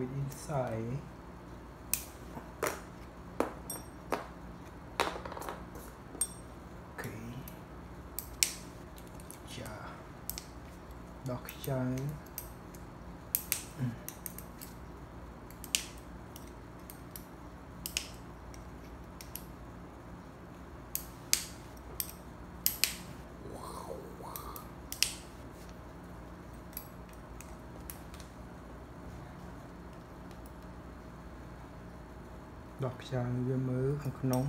it inside okay. Yeah dock child đọc trang វាមើលខាងក្នុង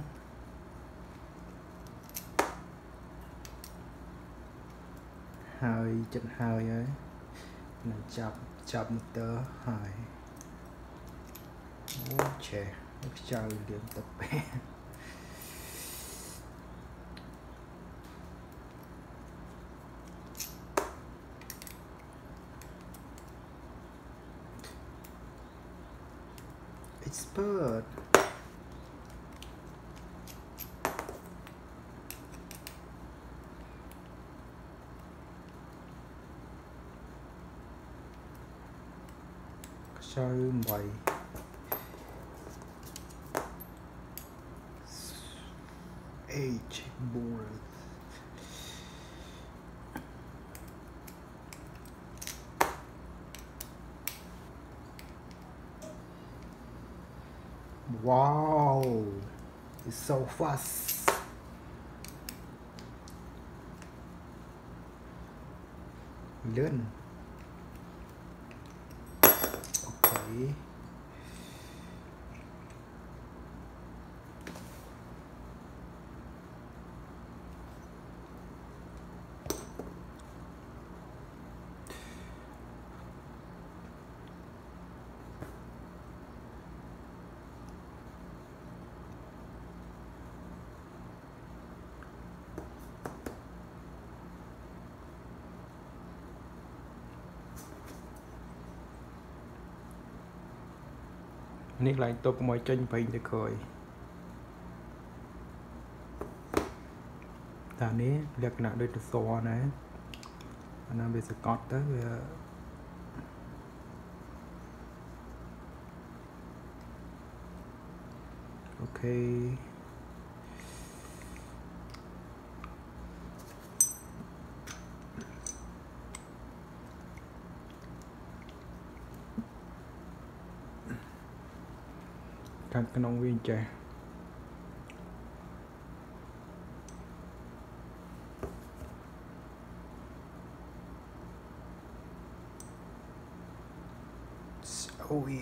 ហើយចិត្តហើយហើយនឹងចាប់ចាប់ម៉ូទ័រហើយអូឆេខ្ចៅលៀងទឹកពេក expert show my age bullet wow it's so fast. Lên ok នេះកន្លែងទុកកុំឲ្យចេញពេញទៅក្រោយតានេះលក្ខណៈដូចទៅសណាអាណាវាសកត់ទៅវាអូខេ ខាងក្នុងវាអញ្ចេះអូយ